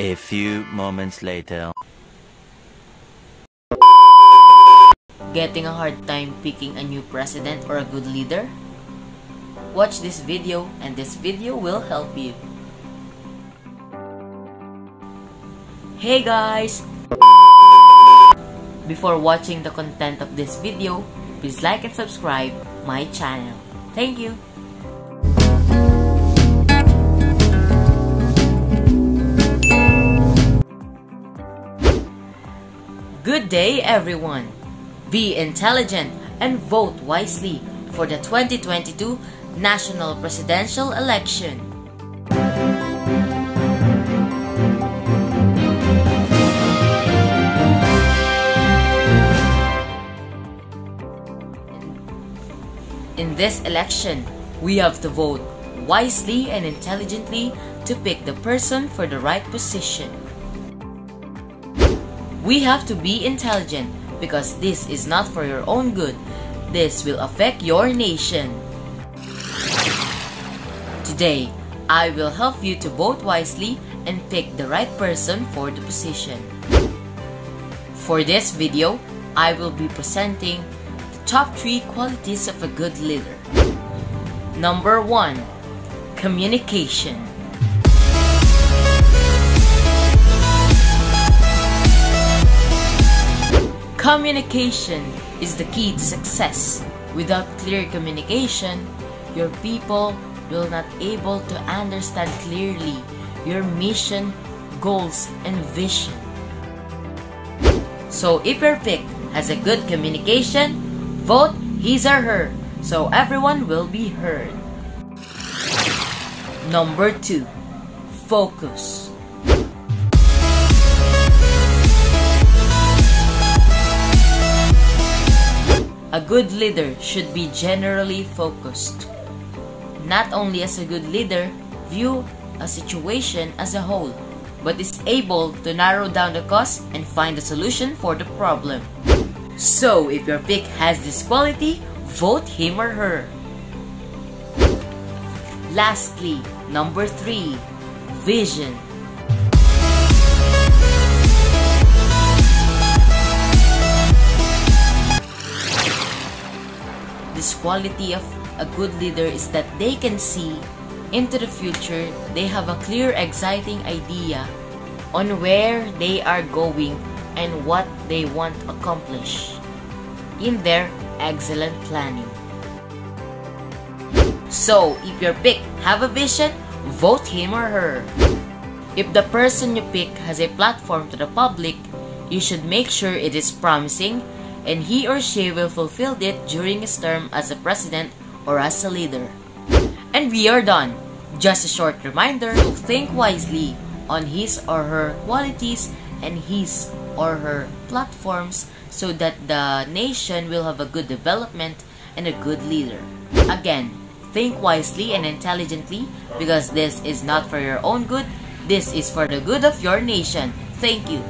A few moments later. Getting a hard time picking a new president or a good leader? Watch this video and this video will help you. Hey guys! Before watching the content of this video, please like and subscribe my channel. Thank you! Good day everyone! Be intelligent and vote wisely for the 2022 national presidential election. In this election, we have to vote wisely and intelligently to pick the person for the right position. We have to be intelligent because this is not for your own good. This will affect your nation. Today, I will help you to vote wisely and pick the right person for the position. For this video, I will be presenting the top 3 qualities of a good leader. Number 1. Communication. Communication is the key to success. Without clear communication, your people will not able to understand clearly your mission, goals, and vision. So if your pick has a good communication, vote his or her so everyone will be heard. Number 2. Focus. A good leader should be generally focused. Not only as a good leader, view a situation as a whole, but is able to narrow down the cause and find a solution for the problem. So, if your pick has this quality, vote him or her. Lastly, number 3, vision. This quality of a good leader is that they can see into the future, they have a clear, exciting idea on where they are going and what they want to accomplish in their excellent planning. So, if your pick have a vision, vote him or her. If the person you pick has a platform to the public, you should make sure it is promising and he or she will fulfill it during his term as a president or as a leader. And we are done. Just a short reminder to think wisely on his or her qualities and his or her platforms so that the nation will have a good development and a good leader. Again, think wisely and intelligently because this is not for your own good, this is for the good of your nation. Thank you.